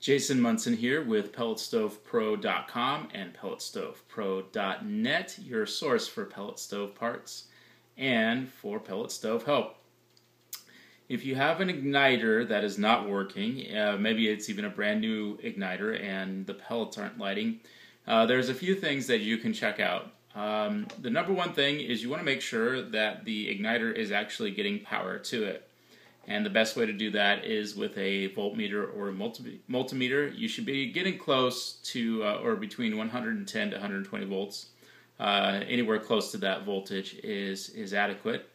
Jason Munson here with PelletStovePro.com and PelletStovePro.net, your source for pellet stove parts and for pellet stove help. If you have an igniter that is not working, uh, maybe it's even a brand new igniter and the pellets aren't lighting, uh, there's a few things that you can check out. Um, the number one thing is you want to make sure that the igniter is actually getting power to it. And the best way to do that is with a voltmeter or a multi- multimeter. You should be getting close to uh, or between 110 to 120 volts. Uh, anywhere close to that voltage is is adequate.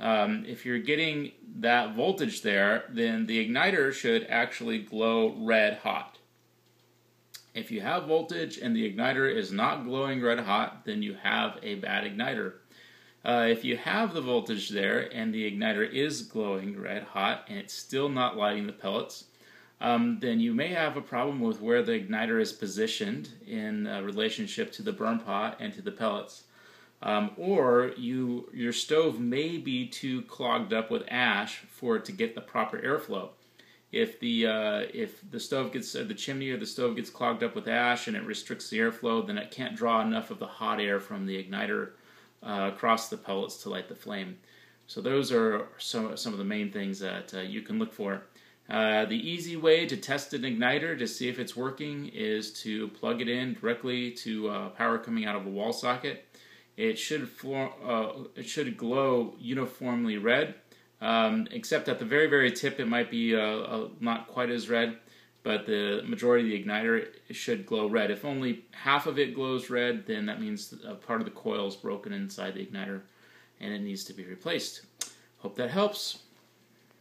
Um, if you're getting that voltage there, then the igniter should actually glow red hot. If you have voltage and the igniter is not glowing red hot, then you have a bad igniter. Uh, if you have the voltage there and the igniter is glowing red hot and it's still not lighting the pellets, um, then you may have a problem with where the igniter is positioned in uh, relationship to the burn pot and to the pellets. Um, or you your stove may be too clogged up with ash for it to get the proper airflow. If the uh, if the stove gets uh, the chimney or the stove gets clogged up with ash and it restricts the airflow, then it can't draw enough of the hot air from the igniter uh, across the pellets to light the flame. So those are some, some of the main things that uh, you can look for. Uh, the easy way to test an igniter to see if it's working is to plug it in directly to uh, power coming out of a wall socket. It should uh, it should glow uniformly red, um, except at the very very tip it might be uh, not quite as red but the majority of the igniter should glow red. If only half of it glows red, then that means a part of the coil is broken inside the igniter and it needs to be replaced. Hope that helps.